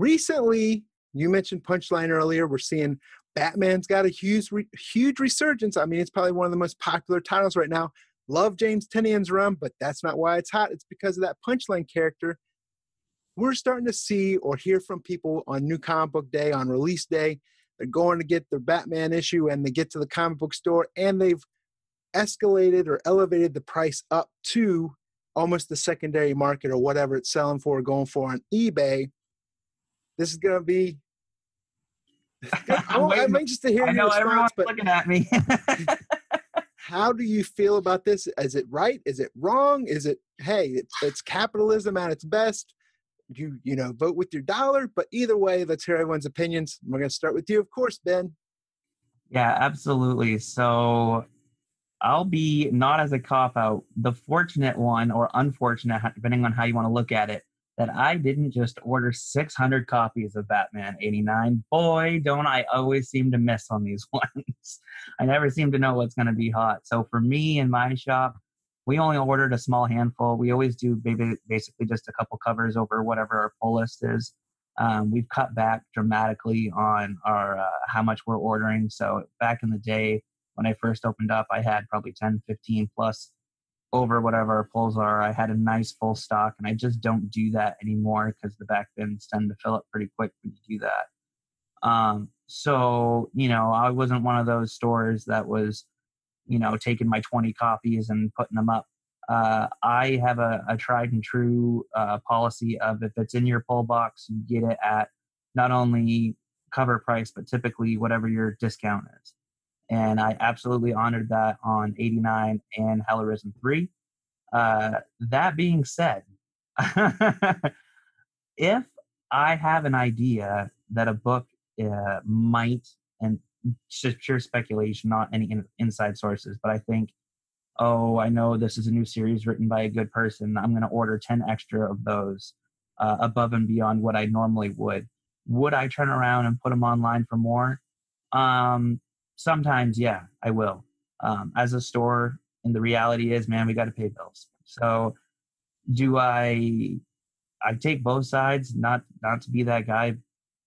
recently, you mentioned Punchline earlier. We're seeing Batman's got a huge, huge resurgence. I mean, it's probably one of the most popular titles right now. Love James Tynion's run, but that's not why it's hot. It's because of that Punchline character. We're starting to see or hear from people on New Comic Book Day, on release day. They're going to get their Batman issue and they get to the comic book store and they've escalated or elevated the price up to almost the secondary market or whatever it's selling for or going for on eBay. This is going to be. I'm, I'm anxious to hear I know your response, everyone's but looking at me. how do you feel about this? Is it right? Is it wrong? Is it hey, it's, it's capitalism at its best? You you know vote with your dollar, but either way, let's hear everyone's opinions. We're going to start with you, of course, Ben. yeah, absolutely. So I'll be not as a cop out, the fortunate one or unfortunate, depending on how you want to look at it, that I didn't just order 600 copies of Batman 89. Boy, don't I always seem to miss on these ones. I never seem to know what's going to be hot. So for me in my shop, we only ordered a small handful. We always do maybe basically just a couple covers over whatever our pull list is. Um, we've cut back dramatically on our uh, how much we're ordering. So back in the day, when I first opened up, I had probably 10, 15 plus over whatever our pulls are. I had a nice full stock, and I just don't do that anymore because the back bins tend to fill up pretty quick when you do that. Um, so, you know, I wasn't one of those stores that was, you know, taking my 20 copies and putting them up. Uh, I have a, a tried and true uh, policy of if it's in your pull box, you get it at not only cover price, but typically whatever your discount is and I absolutely honored that on 89 and Hell Arisen 3. Uh, that being said, if I have an idea that a book uh, might, and just pure speculation, not any in, inside sources, but I think, oh, I know this is a new series written by a good person. I'm going to order 10 extra of those uh, above and beyond what I normally would. Would I turn around and put them online for more? Um, sometimes yeah i will. Um, as a store and the reality is man we got to pay bills. So do i i take both sides not not to be that guy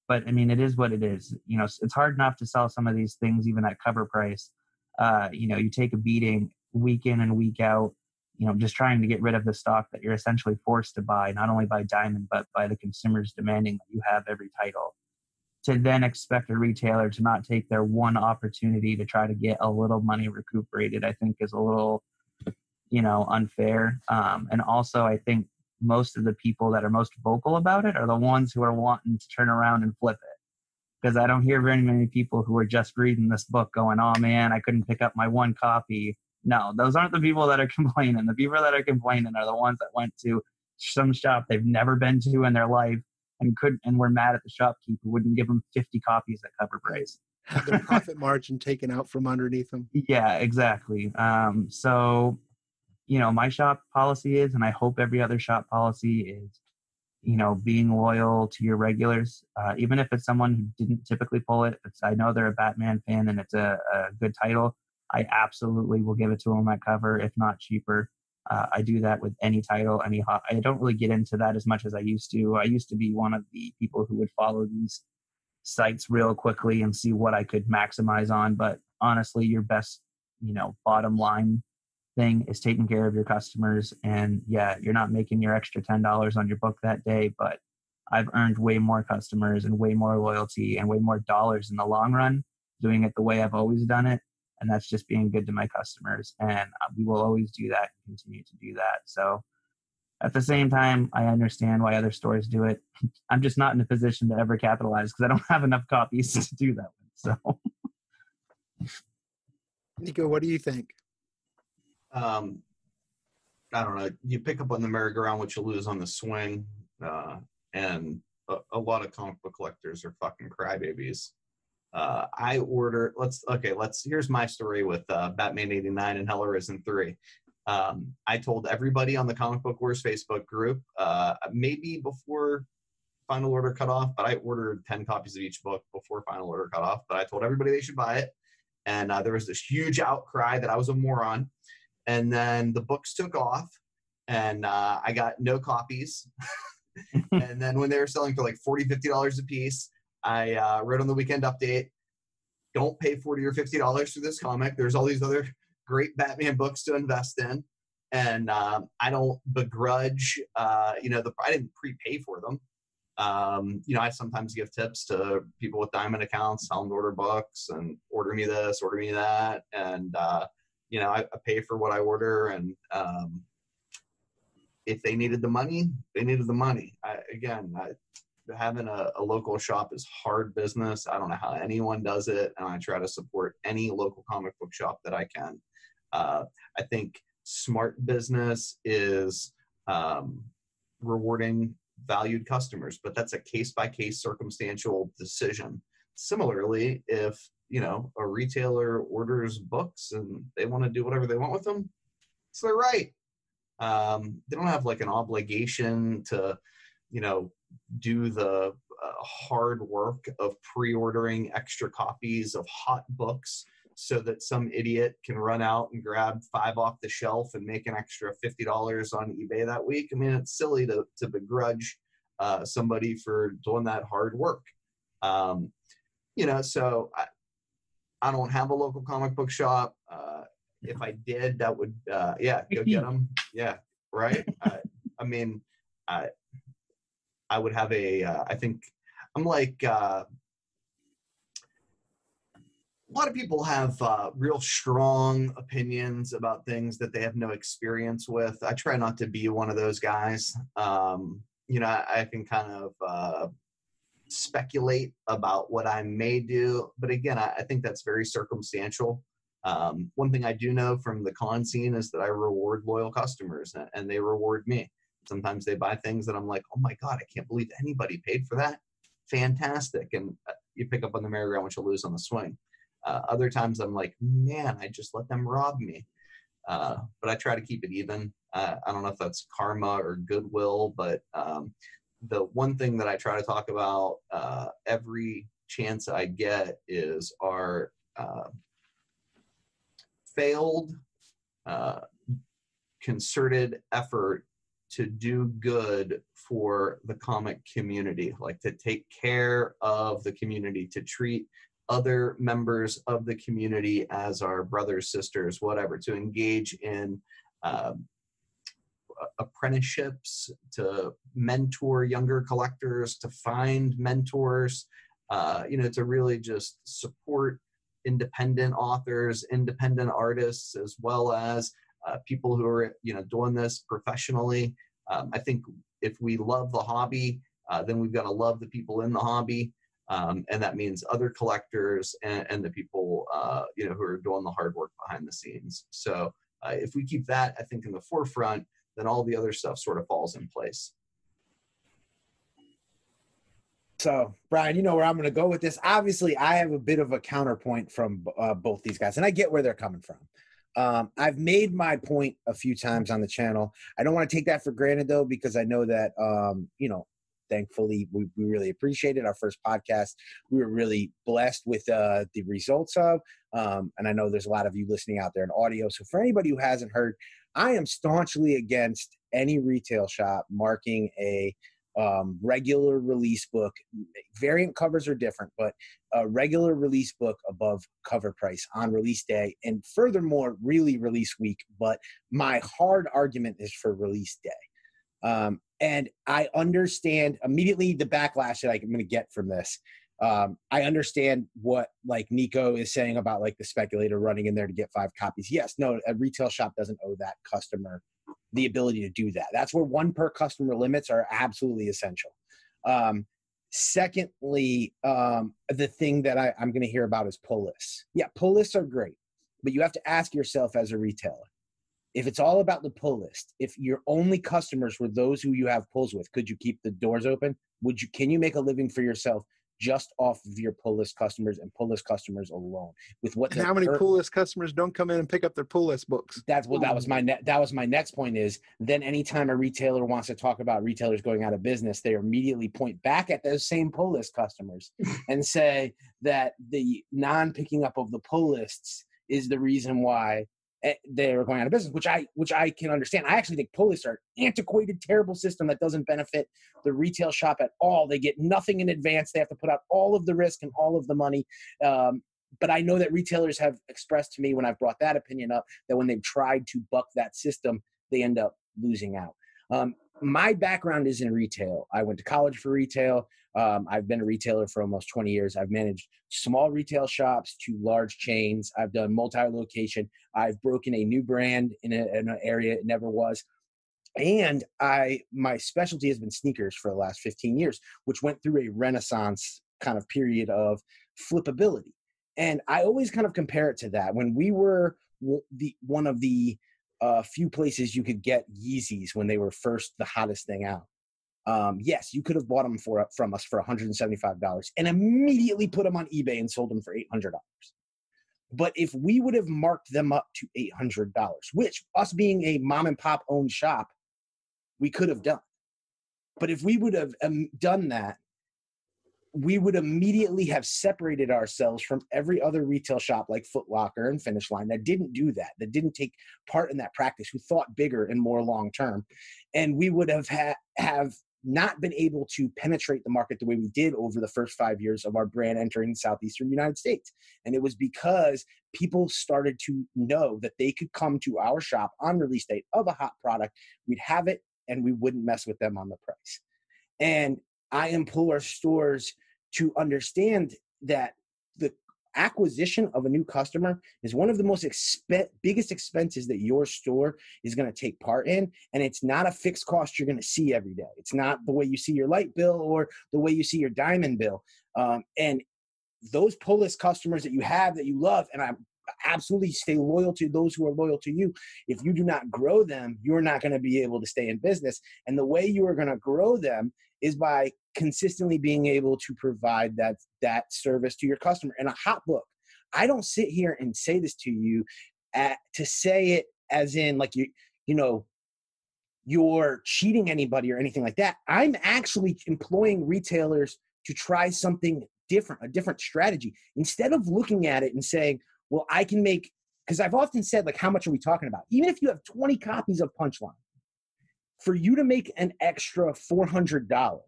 but i mean it is what it is. You know it's hard enough to sell some of these things even at cover price. Uh, you know you take a beating week in and week out you know just trying to get rid of the stock that you're essentially forced to buy not only by diamond but by the consumers demanding that you have every title to then expect a retailer to not take their one opportunity to try to get a little money recuperated, I think is a little, you know, unfair. Um, and also, I think most of the people that are most vocal about it are the ones who are wanting to turn around and flip it. Because I don't hear very many people who are just reading this book going, oh man, I couldn't pick up my one copy. No, those aren't the people that are complaining. The people that are complaining are the ones that went to some shop they've never been to in their life and couldn't and were mad at the shopkeeper wouldn't give them 50 copies at cover price Have the profit margin taken out from underneath them. yeah exactly. Um, so you know my shop policy is and i hope every other shop policy is you know being loyal to your regulars uh, even if it's someone who didn't typically pull it it's, i know they're a batman fan and it's a, a good title i absolutely will give it to them at cover if not cheaper uh, I do that with any title, any hot. I don't really get into that as much as I used to. I used to be one of the people who would follow these sites real quickly and see what I could maximize on. But honestly, your best, you know, bottom line thing is taking care of your customers. And yeah, you're not making your extra ten dollars on your book that day, but I've earned way more customers and way more loyalty and way more dollars in the long run doing it the way I've always done it and that's just being good to my customers and uh, we will always do that and continue to do that so at the same time i understand why other stores do it i'm just not in a position to ever capitalize because i don't have enough copies to do that with so Nico, what do you think? um, I don't know. You pick up on the merry-go-round, what you lose on the swing, uh, and a, a lot of comic book collectors are fucking crybabies. Uh, I order. Let's okay. Let's. Here's my story with uh, Batman '89 and Hell 3. Um, I told everybody on the Comic Book Wars Facebook group, uh, maybe before Final Order cut off, but I ordered 10 copies of each book before Final Order cut off. But I told everybody they should buy it, and uh, there was this huge outcry that I was a moron. And then the books took off, and uh, I got no copies. and then when they were selling for like 40 50 dollars a piece i uh, wrote on the weekend update don't pay 40 or 50 dollars for this comic. There's all these other great batman books to invest in. And um, i don't begrudge uh, you know the i didn't prepay for them. Um, you know i sometimes give tips to people with diamond accounts tell them to order books and order me this order me that. And uh, you know I, I, pay for what i order and um, if they needed the money, they needed the money. I, again, I, having a, a, local shop is hard business. I don't know how anyone does it, and I try to support any local comic book shop that I can. Uh, I think smart business is um, rewarding valued customers, but that's a case by case circumstantial decision. Similarly, if you know a retailer orders books and they want to do whatever they want with them, it's their right um, they don't have like an obligation to, you know, do the uh, hard work of pre-ordering extra copies of hot books so that some idiot can run out and grab five off the shelf and make an extra fifty dollars on eBay that week. I mean, it's silly to to begrudge uh, somebody for doing that hard work. Um, you know, so I, I don't have a local comic book shop. Uh, if I did, that would, uh, yeah, go get them. Yeah, right. I, I mean, I, I would have a. Uh, I think I'm like. Uh, a lot of people have uh, real strong opinions about things that they have no experience with. I try not to be one of those guys. Um, you know, I, I can kind of uh, speculate about what I may do, but again, I, I think that's very circumstantial. Um, one thing I do know from the con scene is that I reward loyal customers and they reward me. Sometimes they buy things that I'm like, oh my God, I can't believe anybody paid for that. Fantastic. And uh, you pick up on the merry-go-round, which you lose on the swing. Uh, other times I'm like, man, I just let them rob me. Uh, but I try to keep it even. Uh, I don't know if that's karma or goodwill, but um, the one thing that I try to talk about uh, every chance I get is our uh, failed concerted effort to do good for the comic community, like to take care of the community, to treat other members of the community as our brothers, sisters, whatever, to engage in uh, apprenticeships, to mentor younger collectors, to find mentors, uh, you know, to really just support independent authors, independent artists, as well as uh, people who are you know doing this professionally. Um, I think if we love the hobby, uh, then we've got to love the people in the hobby, um, and that means other collectors and, and the people uh, you know who are doing the hard work behind the scenes. So uh, if we keep that, I think in the forefront, then all the other stuff sort of falls in place. So, Brian, you know where I'm going to go with this. Obviously, I have a bit of a counterpoint from uh, both these guys, and I get where they're coming from. Um, I've made my point a few times on the channel. I don't want to take that for granted, though, because I know that, um, you know, thankfully, we, we really appreciate it. Our first podcast, we were really blessed with uh, the results of. Um, and I know there's a lot of you listening out there in audio. So, for anybody who hasn't heard, I am staunchly against any retail shop marking a um, regular release book. Variant covers are different, but a regular release book above cover price on release day, and furthermore, really release week. But my hard argument is for release day. Um, and I understand immediately the backlash that I'm going to get from this. Um, I understand what like Nico is saying about like the speculator running in there to get five copies. Yes, no, a retail shop doesn't owe that customer the ability to do that. That's where one per customer limits are absolutely essential. Um, secondly, um, the thing that I, I'm going to hear about is pull lists. Yeah, pull lists are great, but you have to ask yourself as a retailer if it's all about the pull list, if your only customers were those who you have pulls with, could you keep the doors open? Would you? Can you make a living for yourself just off of your pull list customers and pull list customers alone with what how many pull list customers don't come in and pick up their pull list books that's well. that was my ne- that was my next point is then anytime a retailer wants to talk about retailers going out of business they immediately point back at those same pull list customers and say that the non picking up of the pull lists is the reason why they were going out of business, which I which I can understand. I actually think pull lists are antiquated, terrible system that doesn't benefit the retail shop at all. They get nothing in advance. They have to put out all of the risk and all of the money. Um, but I know that retailers have expressed to me when I've brought that opinion up that when they've tried to buck that system, they end up losing out. Um, my background is in retail. I went to college for retail. Um, I've been a retailer for almost 20 years. I've managed small retail shops to large chains. I've done multi location. I've broken a new brand in, a, in an area it never was. And I, my specialty has been sneakers for the last 15 years, which went through a renaissance kind of period of flippability. And I always kind of compare it to that. When we were the one of the uh, few places you could get Yeezys when they were first the hottest thing out um, yes, you could have bought them for from us for $175 and immediately put them on eBay and sold them for $800. But if we would have marked them up to $800, which us being a mom and pop owned shop, we could have done. But if we would have um, done that, we would immediately have separated ourselves from every other retail shop like Foot Locker and Finish Line that didn't do that, that didn't take part in that practice, who thought bigger and more long term. And we would have ha- have not been able to penetrate the market the way we did over the first five years of our brand entering the southeastern United States. And it was because people started to know that they could come to our shop on release date of a hot product. We'd have it and we wouldn't mess with them on the price. And I implore stores to understand that acquisition of a new customer is one of the most expe- biggest expenses that your store is going to take part in and it's not a fixed cost you're going to see every day. It's not the way you see your light bill or the way you see your diamond bill. Um, and those pull list customers that you have that you love and i absolutely stay loyal to those who are loyal to you. If you do not grow them you're not going to be able to stay in business. And the way you are going to grow them is by consistently being able to provide that that service to your customer. And a hot book i don't sit here and say this to you at, to say it as in like you you know you're cheating anybody or anything like that. I'm actually employing retailers to try something different a different strategy. Instead of looking at it and saying well i can make because i've often said like how much are we talking about even if you have 20 copies of punchline for you to make an extra $400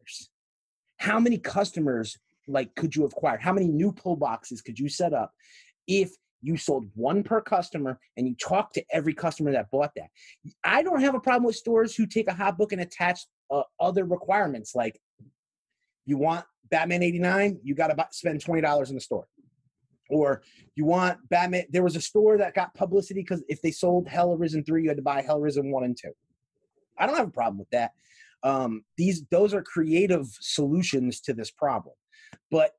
how many customers like could you acquire? How many new pull boxes could you set up if you sold one per customer and you talk to every customer that bought that? I don't have a problem with stores who take a hot book and attach uh, other requirements like you want Batman 89, you got to spend $20 in the store. Or you want Batman, there was a store that got publicity because if they sold Hell Arisen 3, you had to buy Hell Arisen 1 and 2. I don't have a problem with that. Um, these those are creative solutions to this problem. But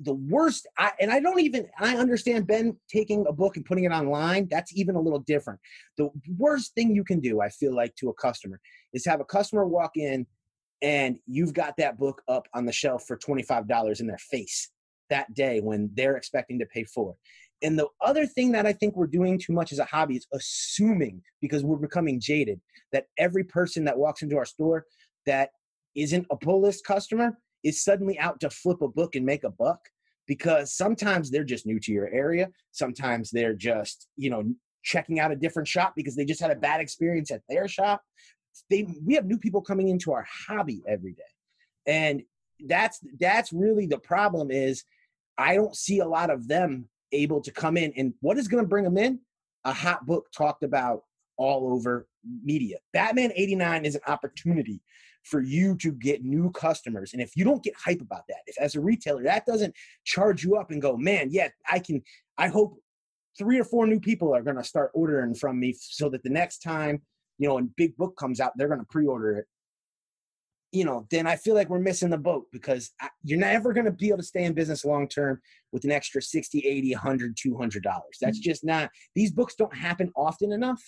the worst I, and i don't even i understand ben taking a book and putting it online that's even a little different. The worst thing you can do i feel like to a customer is have a customer walk in and you've got that book up on the shelf for $25 in their face that day when they're expecting to pay for it and the other thing that I think we're doing too much as a hobby is assuming, because we're becoming jaded, that every person that walks into our store that isn't a pull list customer is suddenly out to flip a book and make a buck. Because sometimes they're just new to your area. Sometimes they're just, you know, checking out a different shop because they just had a bad experience at their shop. They, we have new people coming into our hobby every day. And that's that's really the problem is I don't see a lot of them able to come in. And what is going to bring them in? A hot book talked about all over media. Batman 89 is an opportunity for you to get new customers. And if you don't get hype about that, if as a retailer that doesn't charge you up and go, man, yeah, I can, I hope three or four new people are going to start ordering from me so that the next time, you know, a big book comes out, they're going to pre order it you know, then I feel like we're missing the boat because you're never going to be able to stay in business long term with an extra 60, 80, 100, 200 dollars. That's mm-hmm. just not these books don't happen often enough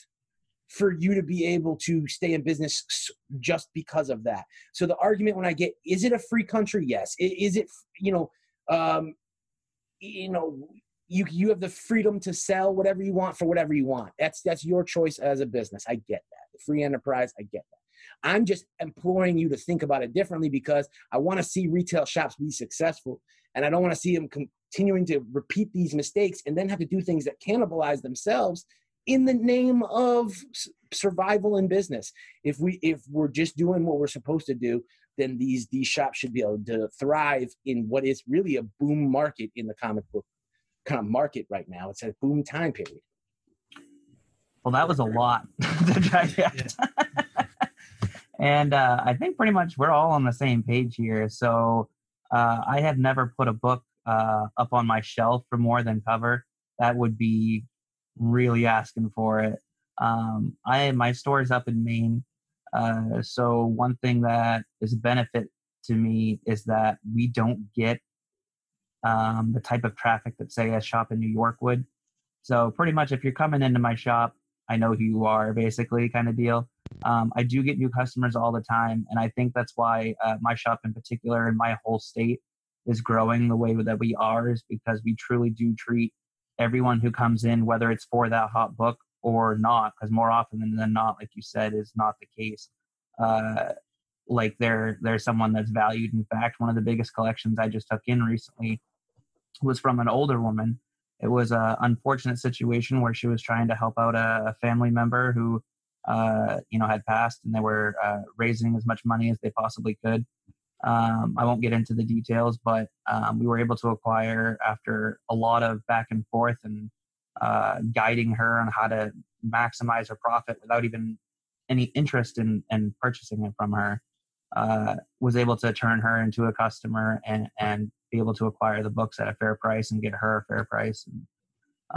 for you to be able to stay in business just because of that. So the argument when I get is it a free country? Yes. Is it you know um you know you you have the freedom to sell whatever you want for whatever you want. That's that's your choice as a business. I get that. The free enterprise, I get that. I'm just imploring you to think about it differently because I want to see retail shops be successful and I don't want to see them continuing to repeat these mistakes and then have to do things that cannibalize themselves in the name of survival in business. If we if we're just doing what we're supposed to do, then these these shops should be able to thrive in what is really a boom market in the comic book kind of market right now. It's a boom time period. Well, that was a lot to digest. and uh, I think pretty much we're all on the same page here. So uh, I have never put a book uh, up on my shelf for more than cover. That would be really asking for it. Um, I my store's up in Maine, uh, so one thing that is a benefit to me is that we don't get um, the type of traffic that say a shop in New York would. So pretty much, if you're coming into my shop, I know who you are, basically, kind of deal. Um, I do get new customers all the time, and I think that's why uh, my shop in particular and my whole state is growing the way that we are, is because we truly do treat everyone who comes in, whether it's for that hot book or not, because more often than not, like you said, is not the case. Uh, like they're they're someone that's valued. In fact, one of the biggest collections I just took in recently was from an older woman. It was an unfortunate situation where she was trying to help out a, a family member who, uh, you know, had passed, and they were uh, raising as much money as they possibly could. Um, I won't get into the details, but um, we were able to acquire after a lot of back and forth and uh, guiding her on how to maximize her profit without even any interest in, in purchasing it from her. Uh, was able to turn her into a customer and, and be able to acquire the books at a fair price and get her a fair price. And,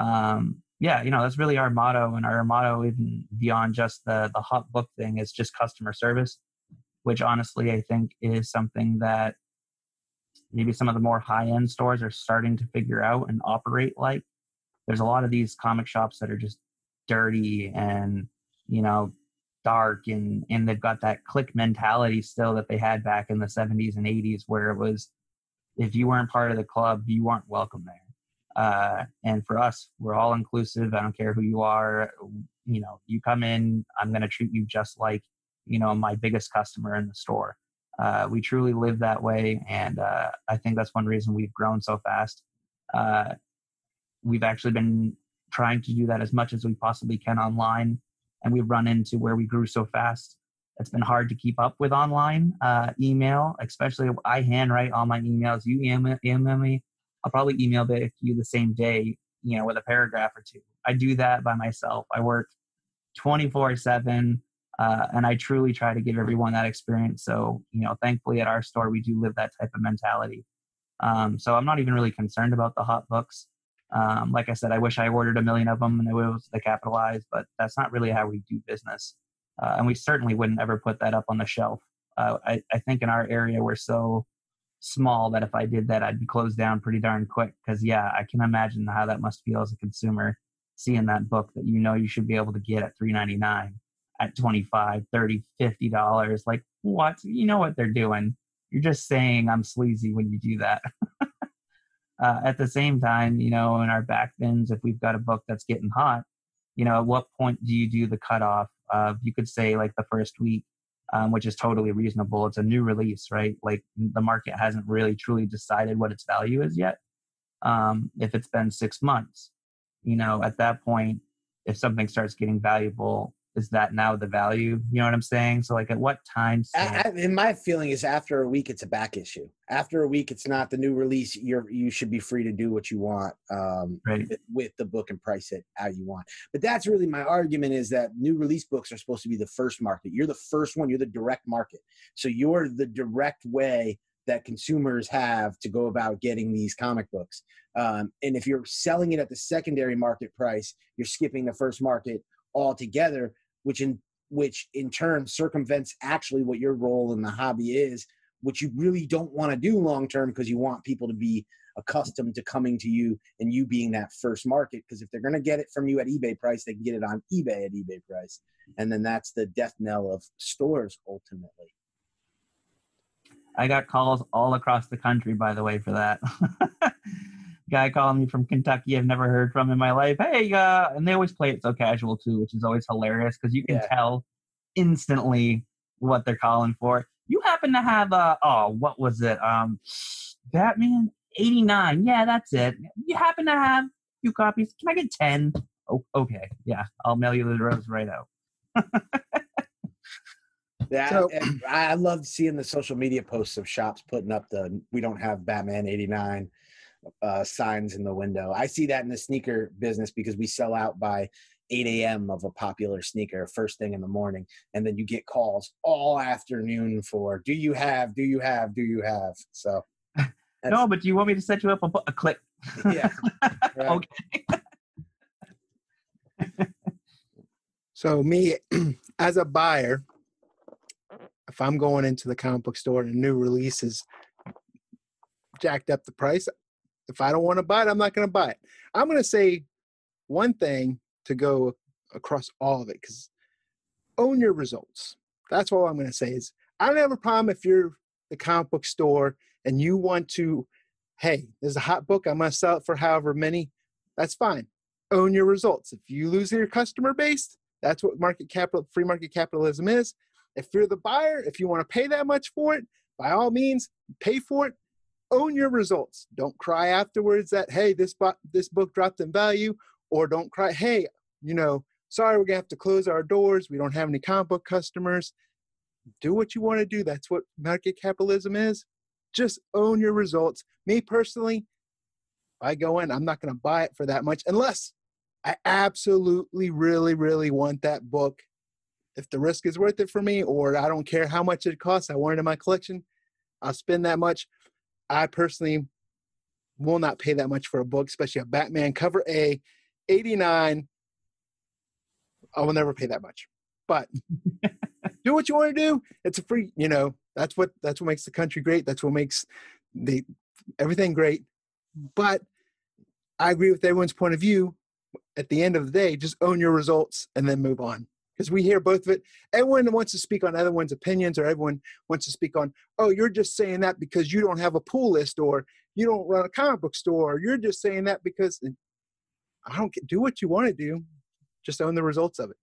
um, yeah, you know, that's really our motto. And our motto, even beyond just the, the hot book thing, is just customer service, which honestly I think is something that maybe some of the more high end stores are starting to figure out and operate like. There's a lot of these comic shops that are just dirty and, you know, dark and and they've got that clique mentality still that they had back in the 70s and 80s where it was if you weren't part of the club you weren't welcome there uh, and for us we're all inclusive i don't care who you are you know you come in i'm going to treat you just like you know my biggest customer in the store. Uh, we truly live that way and uh, i think that's one reason we've grown so fast. Uh, we've actually been trying to do that as much as we possibly can online and we've run into where we grew so fast it's been hard to keep up with online uh, email especially i handwrite all my emails you email, email me i'll probably email back to you the same day you know with a paragraph or two. I do that by myself. I work 24 7 uh, and i truly try to give everyone that experience. So you know thankfully at our store we do live that type of mentality. Um, so i'm not even really concerned about the hot books. Um, like I said, I wish I ordered a million of them and it was the capitalized, but that's not really how we do business. Uh, and we certainly wouldn't ever put that up on the shelf. Uh, I, I think in our area we're so small that if I did that, I'd be closed down pretty darn quick. Because yeah, I can imagine how that must feel as a consumer seeing that book that you know you should be able to get at 3.99 at 25 30 50 dollars like what you know what they're doing you're just saying i'm sleazy when you do that uh, at the same time, you know, in our back bins, if we've got a book that's getting hot, you know, at what point do you do the cutoff? of you could say like the first week, um, which is totally reasonable. It's a new release, right? Like the market hasn't really truly decided what its value is yet. Um, if it's been six months, you know, at that point, if something starts getting valuable, is that now the value? You know what I'm saying? So like at what time? I, I, and my feeling is after a week, it's a back issue. After a week, it's not the new release. You're you should be free to do what you want um, right. with, with the book and price it how you want. But that's really my argument is that new release books are supposed to be the first market. You're the first one. You're the direct market. So you're the direct way that consumers have to go about getting these comic books. Um, and if you're selling it at the secondary market price, you're skipping the first market altogether, which in which in turn circumvents actually what your role in the hobby is, which you really don't want to do long term because you want people to be accustomed to coming to you and you being that first market. Because if they're going to get it from you at eBay price, they can get it on eBay at eBay price, and then that's the death knell of stores ultimately. I got calls all across the country, by the way, for that. Guy calling me from Kentucky, I've never heard from in my life. Hey, uh, and they always play it so casual too, which is always hilarious because you can Yeah. tell instantly what they're calling for. You happen to have uh oh, what was it? Um, Batman eighty nine. Yeah, that's it. You happen to have a few copies. Can I get ten? Oh, okay, yeah, I'll mail you the rose right out. Yeah, So- I love seeing the social media posts of shops putting up the "We don't have Batman '89" uh, signs in the window. I see that in the sneaker business because we sell out by 8 a.m. of a popular sneaker first thing in the morning, and then you get calls all afternoon for "Do you have? Do you have? Do you have?" So no, but do you want me to set you up a, a click? yeah, right. Okay. So me, as a buyer, if I'm going into the comic book store and a new release is jacked up the price, if I don't want to buy it, I'm not going to buy it. I'm going to say one thing to go across all of it because own your results. That's all I'm going to say is I don't have a problem if you're the comic book store and you want to, hey, there's a hot book, I'm going to sell it for however many. That's fine. Own your results. If you lose your customer base, that's what market capital, free market capitalism is. If you're the buyer, if you want to pay that much for it, by all means, pay for it. Own your results. Don't cry afterwards that hey, this bo- this book dropped in value, or don't cry, hey, you know, sorry, we're gonna have to close our doors. We don't have any comic book customers. Do what you want to do. That's what market capitalism is. Just own your results. Me personally, I go in, I'm not gonna buy it for that much unless I absolutely, really, really want that book. If the risk is worth it for me, or I don't care how much it costs, I want it in my collection, I'll spend that much. I personally will not pay that much for a book, especially a Batman cover A, 89. I will never pay that much. But do what you want to do. It's a free, you know, that's what that's what makes the country great. That's what makes the everything great. But I agree with everyone's point of view at the end of the day, just own your results and then move on. Because we hear both of it. Everyone wants to speak on everyone's opinions, or everyone wants to speak on, oh, you're just saying that because you don't have a pull list, or you don't run a comic book store, or you're just saying that because I don't get, do what you want to do, just own the results of it.